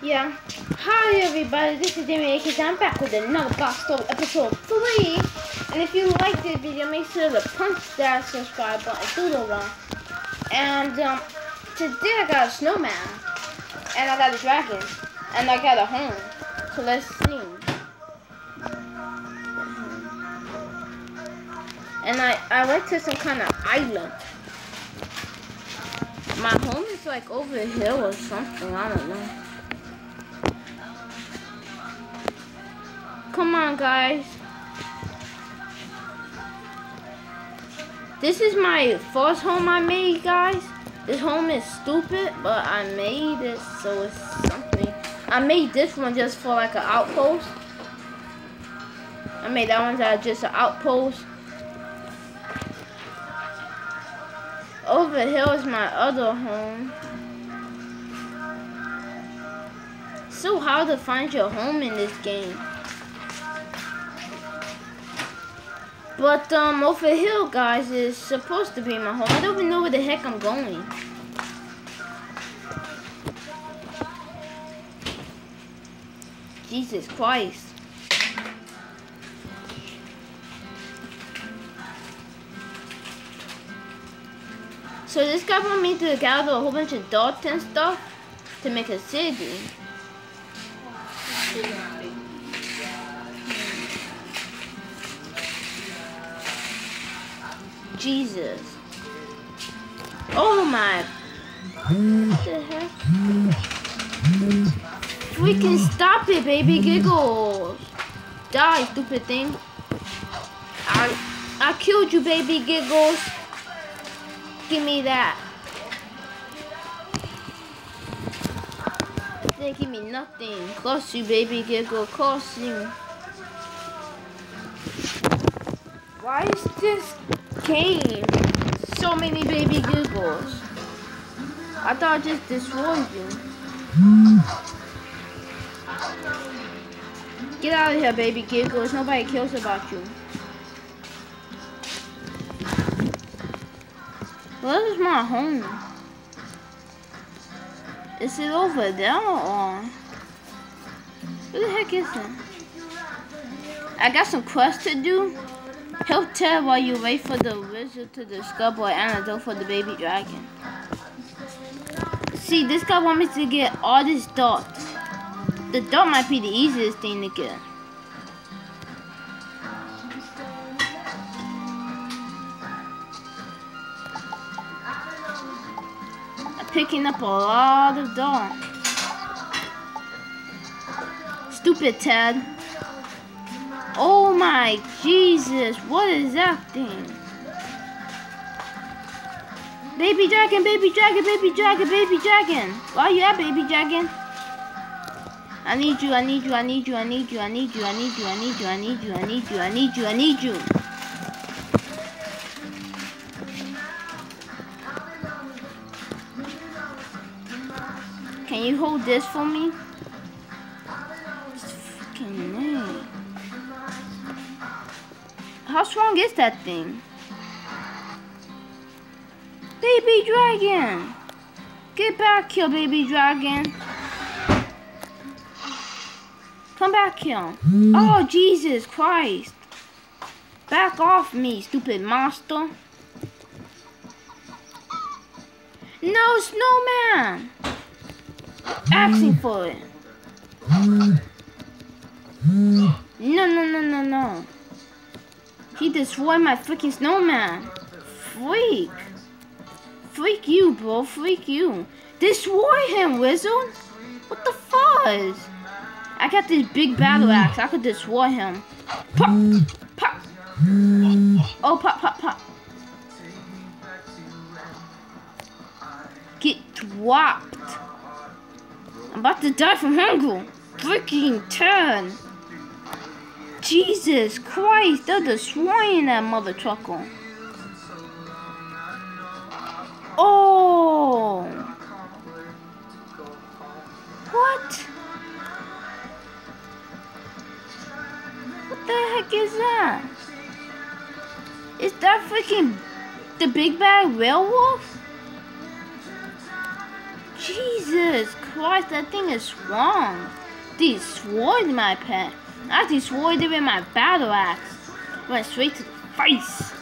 Yeah. Hi everybody, this is Demi Akins. I'm back with another Block Story episode 3. And if you like this video, make sure to punch that subscribe button through the one. And um, today I got a snowman. And I got a dragon. And I got a home. So let's see. And I, I went to some kind of island. My home is like over here or something. I don't know. Come on, guys. This is my first home I made, guys. This home is stupid, but I made it so it's something. I made this one just for like an outpost. I made that one just an outpost. Over here is my other home. so hard to find your home in this game. But um, over here, guys, is supposed to be my home. I don't even know where the heck I'm going. Jesus Christ. So this guy want me to gather a whole bunch of dots and stuff to make a city. Jesus. Oh my. What the heck? Stop it, baby giggles. Die, stupid thing. I, I killed you, baby giggles. Give me that. They give me nothing. Cost you, baby giggle. Cost you. Why is this game so many baby giggles? I thought I just destroyed you. Get out of here, baby giggles. Nobody cares about you. Where is my home? Is it over there or? Where the heck is it? I got some quests to do. Help Ted while you wait for the wizard to discover an antidote for the baby dragon. See, this guy wants me to get all these dots. The dot might be the easiest thing to get. I'm picking up a lot of dots. Stupid Ted. Oh my Jesus, what is that thing? Baby dragon, baby dragon, baby dragon, baby dragon. Why are you at, baby dragon? I need you, I need you, I need you, I need you, I need you, I need you, I need you, I need you, I need you, I need you, I need you. Can you hold this for me? How strong is that thing? Baby dragon! Get back here, baby dragon. Come back here. Hmm. Oh, Jesus Christ. Back off me, stupid monster. No, snowman! Asking for it. Hmm. Hmm. No, no, no, no, no. He destroyed my freaking snowman. Freak. Freak you, bro. Freak you. Destroy him, wizard. What the fuzz? I got this big battle axe. I could destroy him. Pop. Pop. Oh, pop, pop, pop. Get dropped. I'm about to die from hunger. Freaking turn. Jesus Christ, they're destroying that mother trucker. Oh! What? What the heck is that? Is that freaking the big bad werewolf? Jesus Christ, that thing is strong. Destroyed my pet. I destroyed it with my battle axe. Went straight to the face.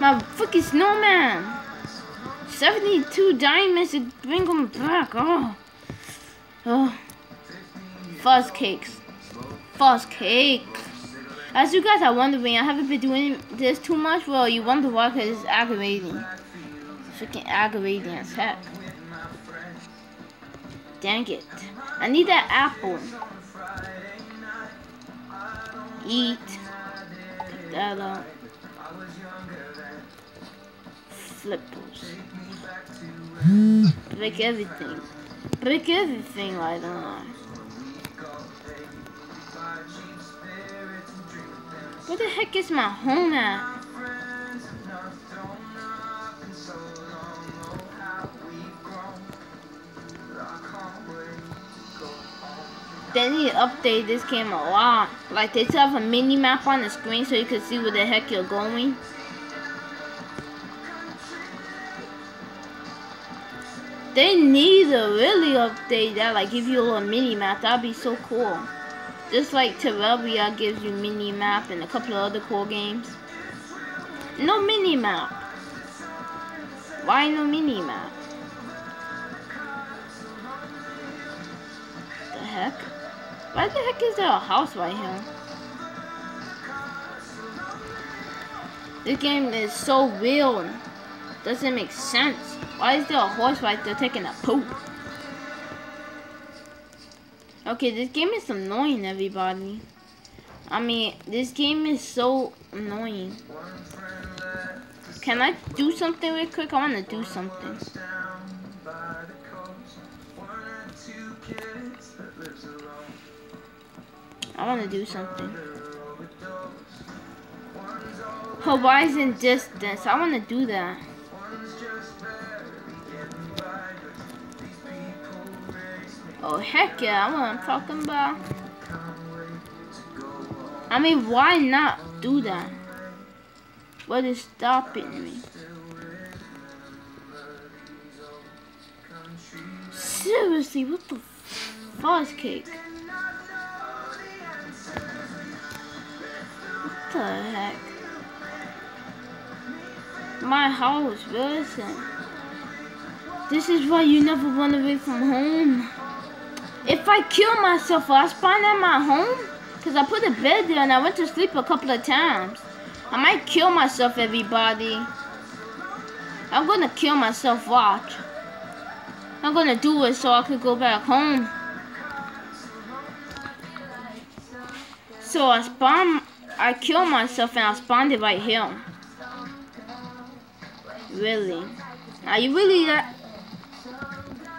My fucking snowman. 72 diamonds to bring them back. Oh. Oh. Fuzz cakes. Fuzz cake. As you guys are wondering, I haven't been doing this too much. Well, you wonder why, because it's aggravating. Freaking aggravating as heck. Dang it. I need that apple. Eat. that up. Flippers. Break everything. Break everything right on. Where the heck is my home at? They need to update this game a lot. Like they should have a mini map on the screen so you can see where the heck you're going. They need to really update that, like give you a little mini map. That'd be so cool. Just like Terraria gives you mini map and a couple of other cool games. No mini map. Why no mini map? The heck? Why the heck is there a house right here? This game is so weird. Doesn't make sense. Why is there a horse right there taking a poop? Okay, this game is annoying, everybody. I mean, this game is so annoying. Can I do something real quick? I want to do something. I want to do something. Horizon distance. I want to do that. Oh, heck yeah, I'm talking about. I mean, why not do that? What is stopping me? Seriously, what the fuzz cake? The heck? My house, listen. This is why you never run away from home. If I kill myself, I spawn at my home? Because I put a bed there and I went to sleep a couple of times. I might kill myself, everybody. I'm going to kill myself, watch. I'm going to do it so I could go back home. So I spawn, I kill myself and I spawned it right here. Really? Are you really that?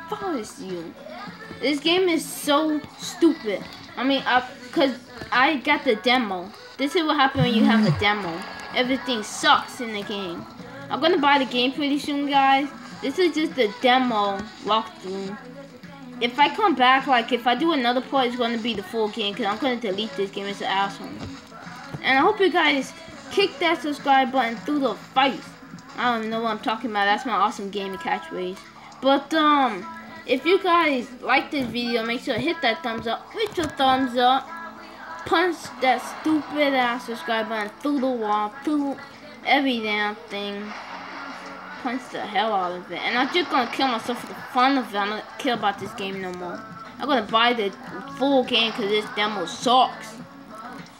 Follows you. This game is so stupid. I mean, I, cause I got the demo. This is what happens when you have a demo. Everything sucks in the game. I'm gonna buy the game pretty soon, guys. This is just the demo walkthrough. If I come back, like if I do another part, it's gonna be the full game, cause I'm gonna delete this game. It's an asshole. And I hope you guys kick that subscribe button through the face. I don't even know what I'm talking about. That's my awesome gaming catchphrase. But um. If you guys like this video, make sure to hit that thumbs up. Hit your thumbs up. Punch that stupid ass subscribe button through the wall, through every damn thing. Punch the hell out of it. And I'm just gonna kill myself for the fun of it. I'm not care about this game no more. I'm gonna buy the full game because this demo sucks.